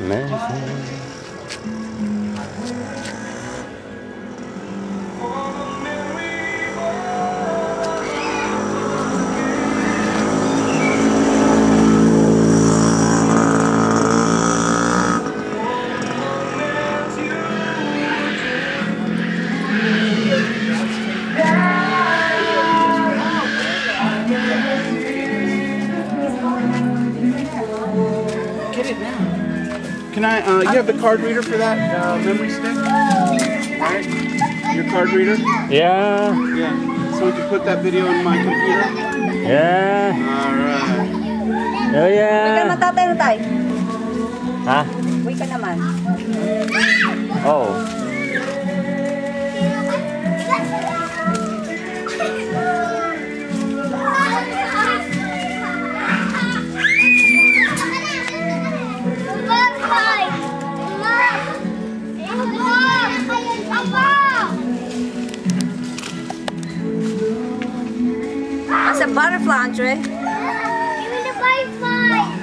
Amazing. Get it now. Can I, uh, you have the card reader for that uh, memory stick? Alright. Your card reader? Yeah, Yeah. So we can put that video in my computer? yeah, Alright. oh Uy ka naman yeah. tatay na tay. Ha? Uy ka naman. Oh. That's a butterfly, Andre. Give me the butterfly.